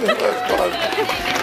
That's fun.